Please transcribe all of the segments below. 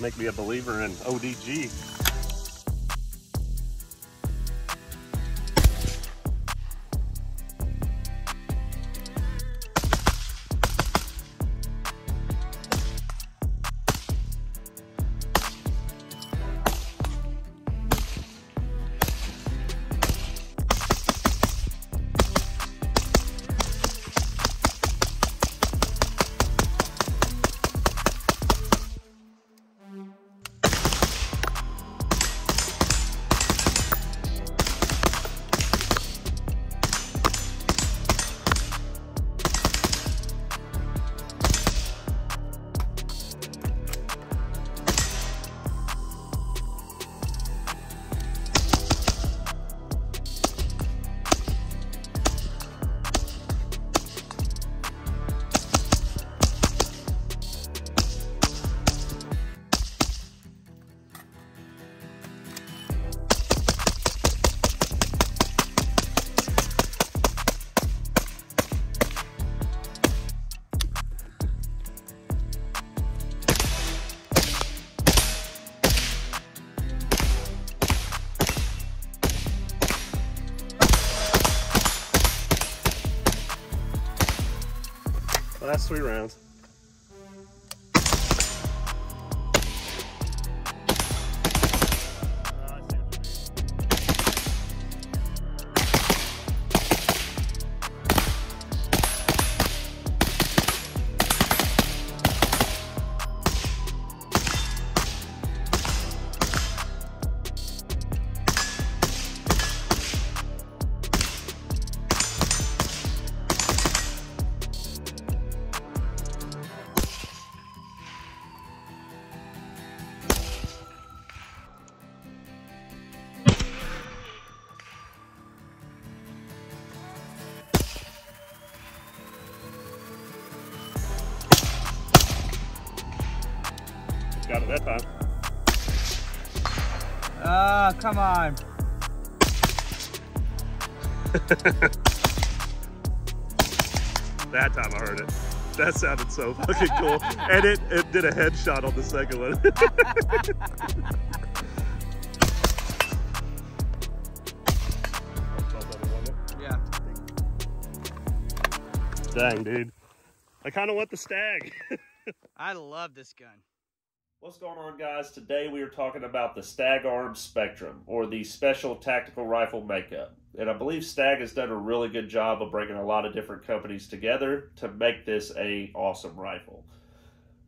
make me a believer in ODG. Last three rounds. That time. Ah, come on. that time I heard it. That sounded so fucking cool. and it, it did a headshot on the second one. Yeah. Dang, dude. I kind of want the stag. I love this gun. What's going on, guys? Today we are talking about the Stag Arms Spectrum, or the Special Tactical Rifle Makeup. And I believe Stag has done a really good job of bringing a lot of different companies together to make this a awesome rifle.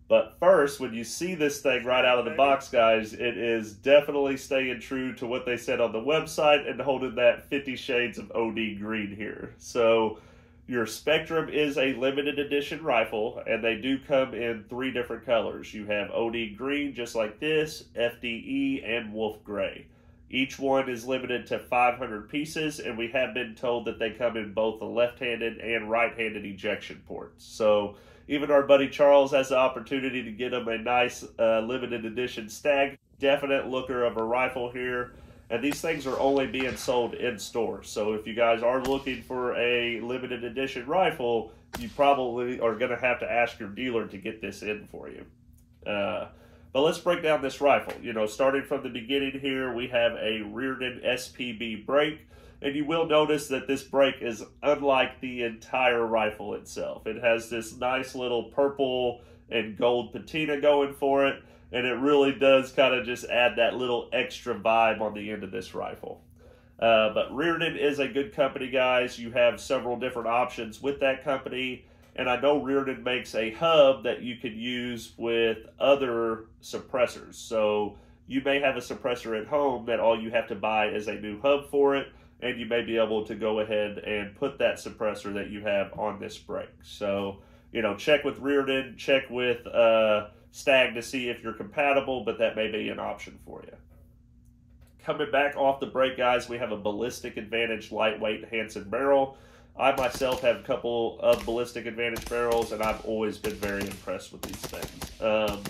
But first, when you see this thing right out of the box, guys, it is definitely staying true to what they said on the website and holding that 50 shades of OD green here. So your Spectrum is a limited edition rifle, and they do come in three different colors. You have OD green, just like this, FDE, and Wolf gray. Each one is limited to 500 pieces, and we have been told that they come in both the left handed and right handed ejection ports. So even our buddy Charles has the opportunity to get him a nice uh, limited edition stag. Definite looker of a rifle here. And these things are only being sold in stores. So if you guys are looking for a limited edition rifle, you probably are going to have to ask your dealer to get this in for you. Uh, but let's break down this rifle. You know, starting from the beginning here, we have a Rearden SPB brake. And you will notice that this brake is unlike the entire rifle itself. It has this nice little purple and gold patina going for it and it really does kind of just add that little extra vibe on the end of this rifle. Uh, but Rearden is a good company, guys. You have several different options with that company, and I know Rearden makes a hub that you can use with other suppressors. So you may have a suppressor at home that all you have to buy is a new hub for it, and you may be able to go ahead and put that suppressor that you have on this brake. So, you know, check with Rearden, check with uh, Stag to see if you're compatible, but that may be an option for you. Coming back off the brake, guys, we have a Ballistic Advantage lightweight Hanson barrel. I myself have a couple of Ballistic Advantage barrels, and I've always been very impressed with these things. Um,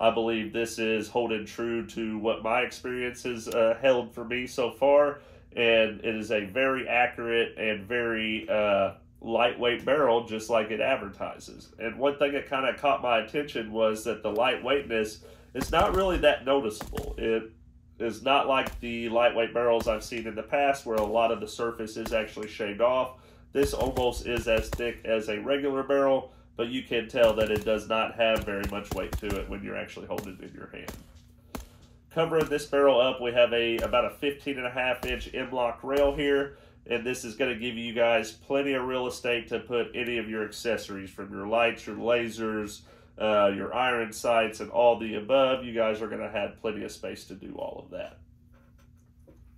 I believe this is holding true to what my experience has uh, held for me so far, and it is a very accurate and very uh, lightweight barrel just like it advertises. And one thing that kind of caught my attention was that the lightweightness is not really that noticeable. It is not like the lightweight barrels I've seen in the past where a lot of the surface is actually shaved off. This almost is as thick as a regular barrel, but you can tell that it does not have very much weight to it when you're actually holding it in your hand. Covering this barrel up, we have a about a 15 and a half inch M-LOK rail here, and this is going to give you guys plenty of real estate to put any of your accessories from your lights, your lasers, uh, your iron sights, and all the above. You guys are going to have plenty of space to do all of that.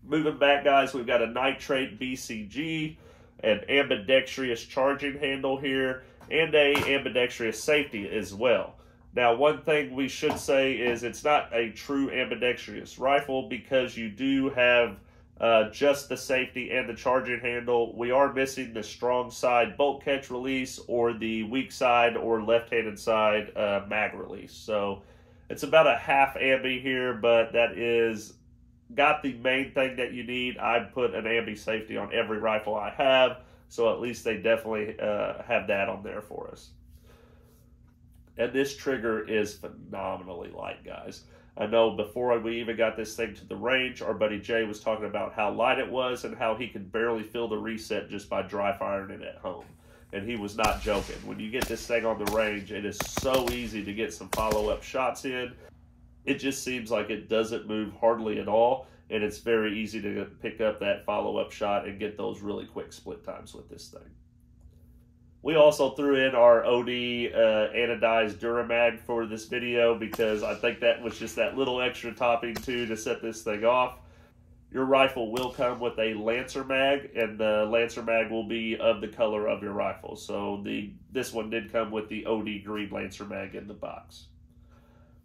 Moving back, guys, we've got a nitride BCG, an ambidextrous charging handle here, and a ambidextrous safety as well. Now, one thing we should say is it's not a true ambidextrous rifle because you do have uh, just the safety and the charging handle. We are missing the strong side bolt catch release or the weak side or left-handed side uh, mag release. So it's about a half ambi here, but that is got the main thing that you need. I'd put an ambi safety on every rifle I have, so at least they definitely uh, have that on there for us. And this trigger is phenomenally light, guys. I know before we even got this thing to the range, our buddy Jay was talking about how light it was and how he could barely feel the reset just by dry firing it at home. And he was not joking. When you get this thing on the range, it is so easy to get some follow up shots in. It just seems like it doesn't move hardly at all, and it's very easy to pick up that follow up shot and get those really quick split times with this thing. We also threw in our OD uh, anodized Duramag for this video because I think that was just that little extra topping too to set this thing off. Your rifle will come with a Lancer mag, and the Lancer mag will be of the color of your rifle. So the this one did come with the OD green Lancer mag in the box.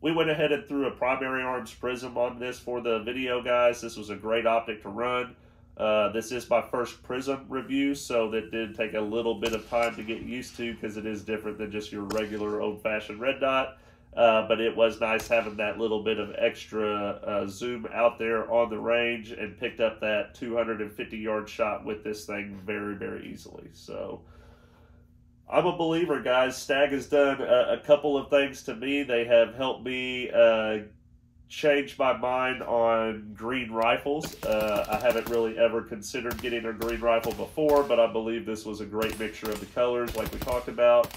We went ahead and threw a primary arms prism on this for the video, guys. This was a great optic to run. Uh, this is my first Prism review, so that did take a little bit of time to get used to because it is different than just your regular old-fashioned red dot. Uh, but it was nice having that little bit of extra uh, zoom out there on the range and picked up that 250 yard shot with this thing very, very easily. So I'm a believer, guys. Stag has done a, a couple of things to me. They have helped me uh, changed my mind on green rifles. Uh, I haven't really ever considered getting a green rifle before, but I believe this was a great mixture of the colors, like we talked about.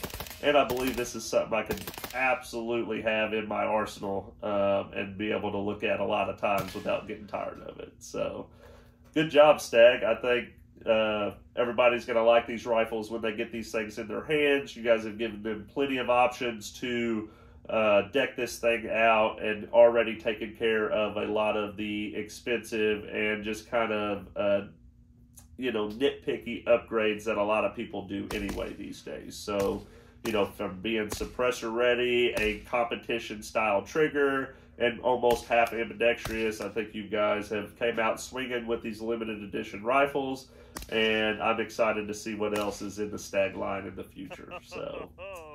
And I believe this is something I could absolutely have in my arsenal um, and be able to look at a lot of times without getting tired of it. So, good job, Stag. I think uh, everybody's going to like these rifles when they get these things in their hands. You guys have given them plenty of options to uh, deck this thing out and already taken care of a lot of the expensive and just kind of uh, you know nitpicky upgrades that a lot of people do anyway these days. So you know from being suppressor ready, a competition style trigger, and almost half ambidextrous. I think you guys have came out swinging with these limited edition rifles, and I'm excited to see what else is in the stag line in the future. So.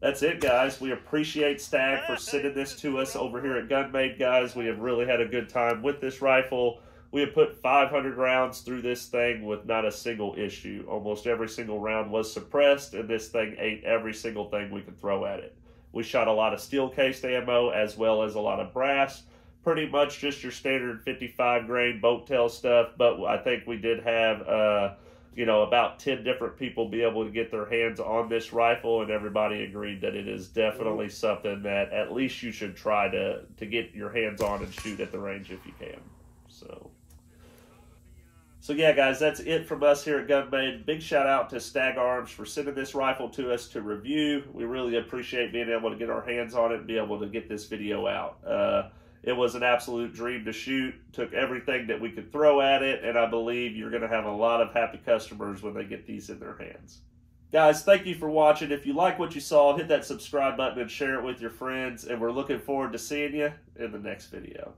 That's it, guys. We appreciate Stag for sending this to us over here at GunMade, guys. We have really had a good time with this rifle. We have put 500 rounds through this thing with not a single issue. Almost every single round was suppressed, and this thing ate every single thing we could throw at it. We shot a lot of steel cased ammo as well as a lot of brass. Pretty much just your standard 55 grain boat tail stuff, but I think we did have. Uh, you know, about 10 different people be able to get their hands on this rifle, and everybody agreed that it is definitely something that at least you should try to, to get your hands on and shoot at the range if you can. So. So yeah, guys, that's it from us here at GunMade. Big shout out to Stag Arms for sending this rifle to us to review. We really appreciate being able to get our hands on it and be able to get this video out. Uh, it was an absolute dream to shoot, took everything that we could throw at it, and I believe you're going to have a lot of happy customers when they get these in their hands. Guys, thank you for watching. If you like what you saw, hit that subscribe button and share it with your friends, and we're looking forward to seeing you in the next video.